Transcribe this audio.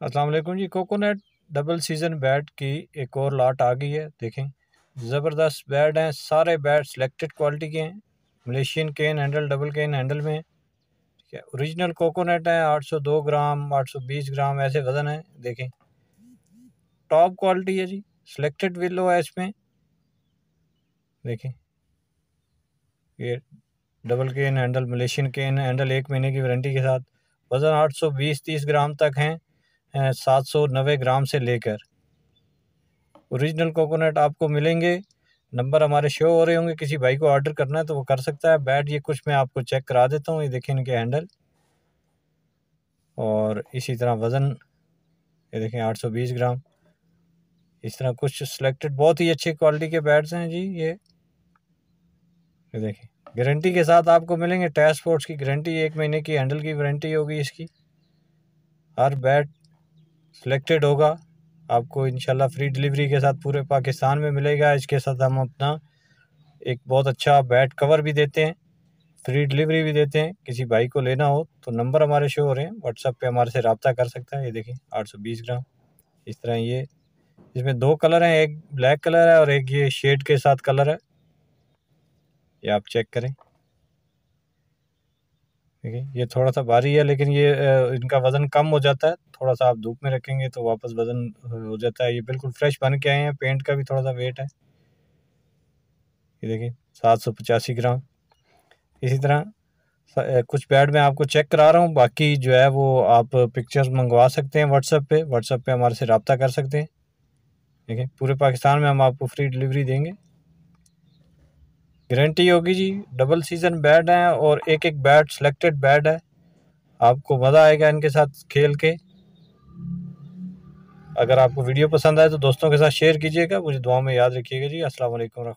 अस्सलाम जी। Coconut double season bat की एक और लाट आ गई है, देखें। ज़बरदस्त बैट हैं, सारे बैट सिलेक्टेड क्वालिटी के हैं। Malaysian cane handle, double cane handle में। ठीक है, ओरिजिनल कोकोनट है 802 ग्राम 820 ग्राम, ऐसे वज़न है, देखें। टॉप क्वालिटी है जी, सिलेक्टेड विलो है इसमें। देखें, ये double cane handle, Malaysian cane handle, एक महीने की वारंटी के साथ। वज़न 820-30 ग्राम तक हैं। सात सौ नब्बे ग्राम से लेकर। ओरिजिनल कोकोनट आपको मिलेंगे। नंबर हमारे शो हो रहे होंगे। किसी भाई को ऑर्डर करना है तो वो कर सकता है। बैट ये कुछ मैं आपको चेक करा देता हूँ। ये देखें इनके हैंडल और इसी तरह वज़न। ये देखें 820 ग्राम। इस तरह कुछ सिलेक्टेड बहुत ही अच्छी क्वालिटी के बैट्स हैं जी ये। ये देखें गारंटी के साथ आपको मिलेंगे। टेस्ट स्पोर्ट्स की गारंटी एक महीने की हैंडल की वारंटी होगी इसकी। हर बैट सिलेक्टेड होगा। आपको इंशाल्लाह फ्री डिलीवरी के साथ पूरे पाकिस्तान में मिलेगा। इसके साथ हम अपना एक बहुत अच्छा बैट कवर भी देते हैं। फ्री डिलीवरी भी देते हैं। किसी भाई को लेना हो तो नंबर हमारे शो हो रहे हैं। व्हाट्सअप पे हमारे से रबता कर सकता है। ये देखिए 820 ग्राम। इस तरह ये, इसमें दो कलर हैं। एक ब्लैक कलर है और एक ये शेड के साथ कलर है। ये आप चेक करें। ठीक है? ये थोड़ा सा भारी है, लेकिन ये इनका वज़न कम हो जाता है। थोड़ा सा आप धूप में रखेंगे तो वापस वज़न हो जाता है। ये बिल्कुल फ्रेश बन के आए हैं। पेंट का भी थोड़ा सा वेट है। ये देखिए, सात सौ पचासी ग्राम। इसी तरह कुछ बैड मैं आपको चेक करा रहा हूँ। बाकी जो है वो आप पिक्चर्स मंगवा सकते हैं व्हाट्सएप पे। व्हाट्सएप पे हमारे से रबता कर सकते हैं। है? पूरे पाकिस्तान में हम आपको फ्री डिलीवरी देंगे। गारंटी होगी जी। डबल सीज़न बैट है और एक एक बैट सिलेक्टेड बैट है। आपको मज़ा आएगा इनके साथ खेल के। अगर आपको वीडियो पसंद आए तो दोस्तों के साथ शेयर कीजिएगा। मुझे दुआ में याद रखिएगा जी। असल वालेकुम